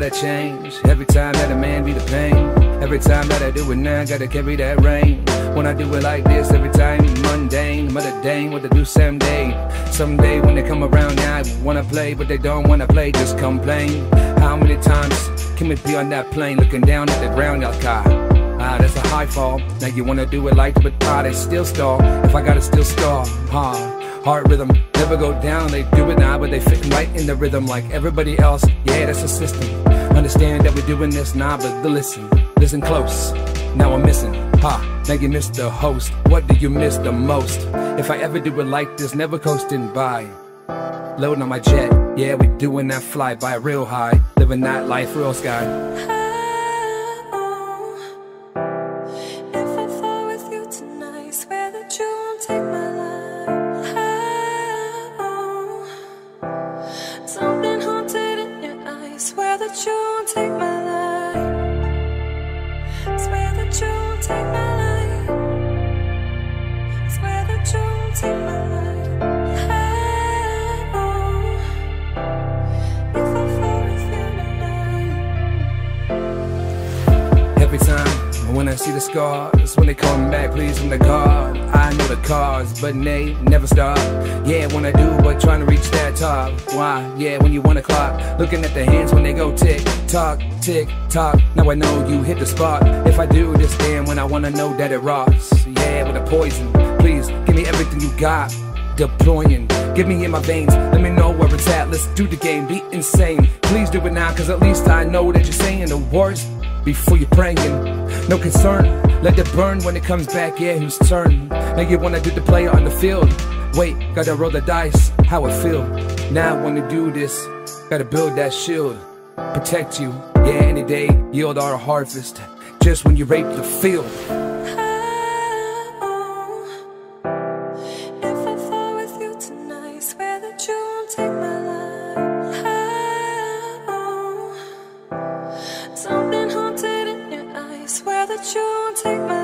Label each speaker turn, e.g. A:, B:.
A: that I change. Every time that a man be the pain. Every time that I do it now, gotta carry that rain. When I do it like this, every time mundane. Mother dang, what to do someday. Someday when they come around, now I wanna play, but they don't wanna play, just complain. How many times can we be on that plane, looking down at the ground, y'all car? Ah, that's a high fall. Now you wanna do it like, but ah, they still stall. If I gotta still stall, huh? Heart rhythm, never go down. They do it now, but they fit right in the rhythm like everybody else. Yeah, that's a system. Understand that we're doing this now, but listen, listen close. Now I'm missing, ha. Now you missed the host. What do you miss the most? If I ever do it like this, never coasting by. Loading on my jet, yeah, we doing that fly by real high. Living that life real sky.
B: That you won't take my life.
A: When I see the scars, when they come back, please from the guard. I know the cause, but they never stop. Yeah, when I do, but trying to reach that top. Why? Yeah, when you want to clock, looking at the hands when they go tick tock, tick tock. Now I know you hit the spot. If I do this, damn, when I wanna know that it rocks. Yeah, with the poison, please give me everything you got. Deploying, give me in my veins, let me know where it's at. Let's do the game, be insane. Please do it now, cause at least I know that you're saying the words before you're praying. No concern, let it burn when it comes back. Yeah, whose turn? Now you wanna do the player on the field. Wait, gotta roll the dice, how it feel. Now I wanna do this, gotta build that shield. Protect you, yeah, any day, yield our harvest. Just when you rape the field. Don't take my